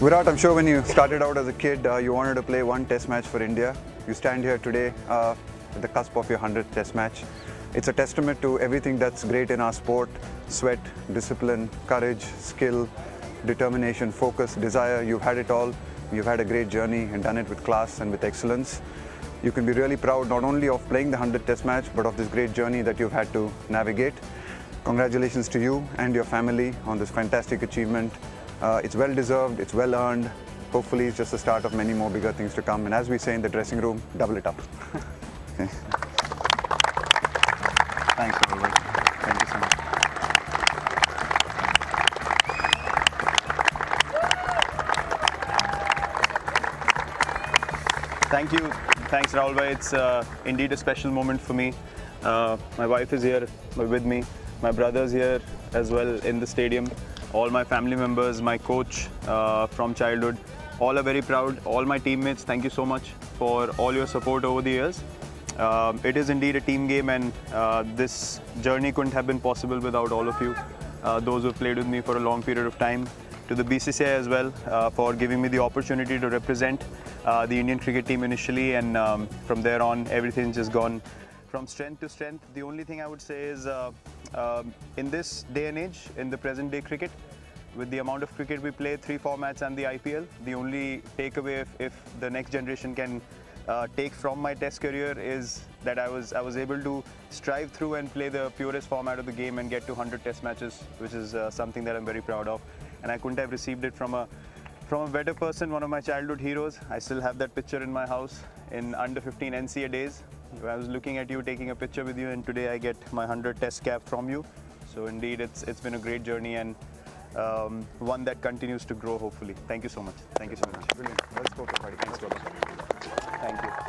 Virat, I'm sure when you started out as a kid, uh, you wanted to play one test match for India. You stand here today uh, at the cusp of your 100th test match. It's a testament to everything that's great in our sport sweat, discipline, courage, skill, determination, focus, desire. You've had it all. You've had a great journey and done it with class and with excellence. You can be really proud not only of playing the 100th test match, but of this great journey that you've had to navigate. Congratulations to you and your family on this fantastic achievement. Uh, it's well deserved, it's well earned. Hopefully, it's just the start of many more bigger things to come. And as we say in the dressing room, double it up. Thanks, Rahul. Thank you so much. Thank you. Thanks, Rahul. It's uh, indeed a special moment for me. Uh, my wife is here with me. My brother's here as well in the stadium. All my family members, my coach uh, from childhood, all are very proud. All my teammates, thank you so much for all your support over the years. Um, it is indeed a team game, and uh, this journey couldn't have been possible without all of you, uh, those who played with me for a long period of time to the BCCI as well uh, for giving me the opportunity to represent uh, the Indian cricket team initially, and um, from there on, everything's just gone from strength to strength. The only thing I would say is, uh, um, in this day and age, in the present day cricket, with the amount of cricket we play, three formats and the IPL, the only takeaway if, if the next generation can uh, take from my test career is that I was I was able to strive through and play the purest format of the game and get to 100 test matches, which is uh, something that I'm very proud of. And I couldn't have received it from a from a better person, one of my childhood heroes. I still have that picture in my house in under 15 NCA days. I was looking at you, taking a picture with you, and today I get my 100 test cap from you. So indeed, it's it's been a great journey and um, one that continues to grow. Hopefully, thank you so much. Thank you so much. Brilliant. Well spoken, buddy. Thanks, brother.